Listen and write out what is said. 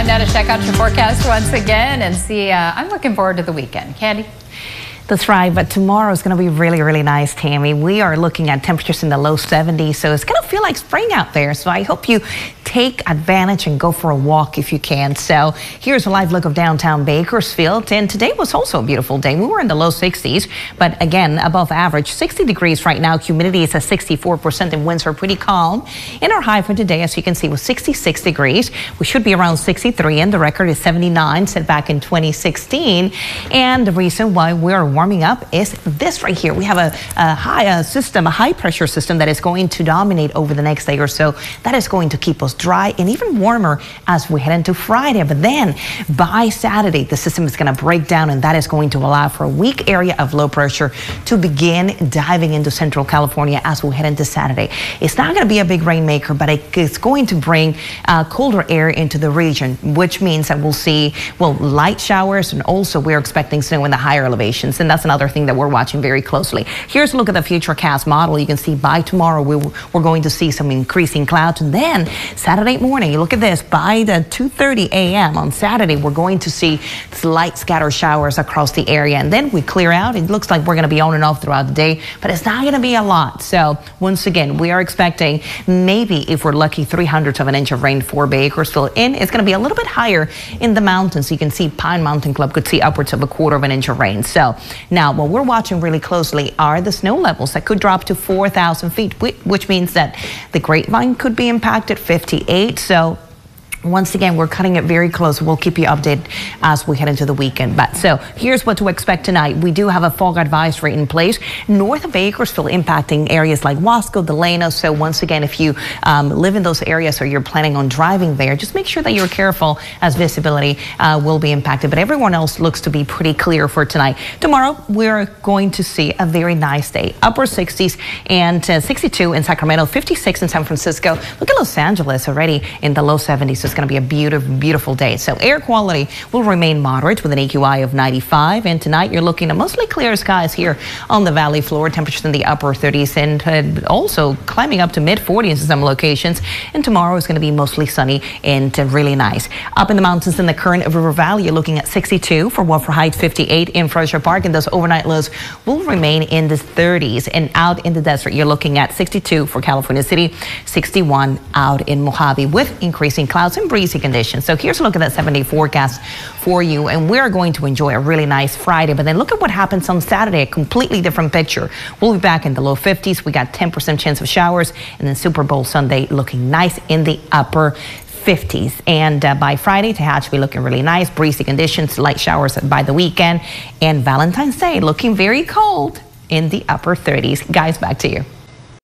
Time now to check out your forecast once again and see. Uh, I'm looking forward to the weekend. Candy? That's right, but tomorrow is going to be really, really nice, Tammy. We are looking at temperatures in the low 70s, so it's going to feel like spring out there. So I hope you take advantage and go for a walk if you can. So here's a live look of downtown Bakersfield, and today was also a beautiful day. We were in the low 60s, but again, above average, 60 degrees right now. Humidity is at 64%, and winds are pretty calm. In our high for today, as you can see, was 66 degrees. We should be around 63, and the record is 79, set back in 2016. And the reason why we're warming up is this right here. We have a, a high a system, a high pressure system that is going to dominate over the next day or so. That is going to keep us dry and even warmer as we head into Friday. But then by Saturday, the system is going to break down and that is going to allow for a weak area of low pressure to begin diving into central California as we head into Saturday. It's not going to be a big rainmaker, but it's going to bring uh, colder air into the region, which means that we'll see, well, light showers and also we're expecting snow in the higher elevations. And that's another thing that we're watching very closely. Here's a look at the Futurecast model. You can see by tomorrow we, we're going to see some increasing clouds. And then Saturday morning, look at this, by the 2.30 a.m. on Saturday, we're going to see light scatter showers across the area. And then we clear out. It looks like we're going to be on and off throughout the day, but it's not going to be a lot. So once again, we are expecting maybe if we're lucky, three hundredths of an inch of rain for Bakersfield. And it's going to be a little bit higher in the mountains. You can see Pine Mountain Club could see upwards of a quarter of an inch of rain. So now what we're watching really closely are the snow levels that could drop to 4,000 feet, which means that the grapevine could be impacted 58. So once again, we're cutting it very close. We'll keep you updated as we head into the weekend. But so here's what to expect tonight. We do have a fog advisory in place north of Bakersfield impacting areas like Wasco, Delano. So once again, if you um, live in those areas or you're planning on driving there, just make sure that you're careful as visibility uh, will be impacted. But everyone else looks to be pretty clear for tonight. Tomorrow, we're going to see a very nice day. Upper 60s and uh, 62 in Sacramento, 56 in San Francisco. Look at Los Angeles already in the low 70s. It's going to be a beautiful, beautiful day. So air quality will remain moderate with an AQI of 95. And tonight you're looking at mostly clear skies here on the valley floor. Temperatures in the upper 30s and uh, also climbing up to mid 40s in some locations. And tomorrow is going to be mostly sunny and uh, really nice. Up in the mountains in the Kern River Valley, you're looking at 62 for Wofford Heights, 58 in Frazier Park. And those overnight lows will remain in the 30s. And out in the desert, you're looking at 62 for California City, 61 out in Mojave with increasing clouds and breezy conditions. So here's a look at that 70 forecast for you. And we're going to enjoy a really nice Friday. But then look at what happens on Saturday, a completely different picture. We'll be back in the low 50s. We got 10% chance of showers. And then Super Bowl Sunday looking nice in the upper 50s. And uh, by Friday, Tehachapi looking really nice, breezy conditions, light showers by the weekend. And Valentine's Day looking very cold in the upper 30s. Guys, back to you.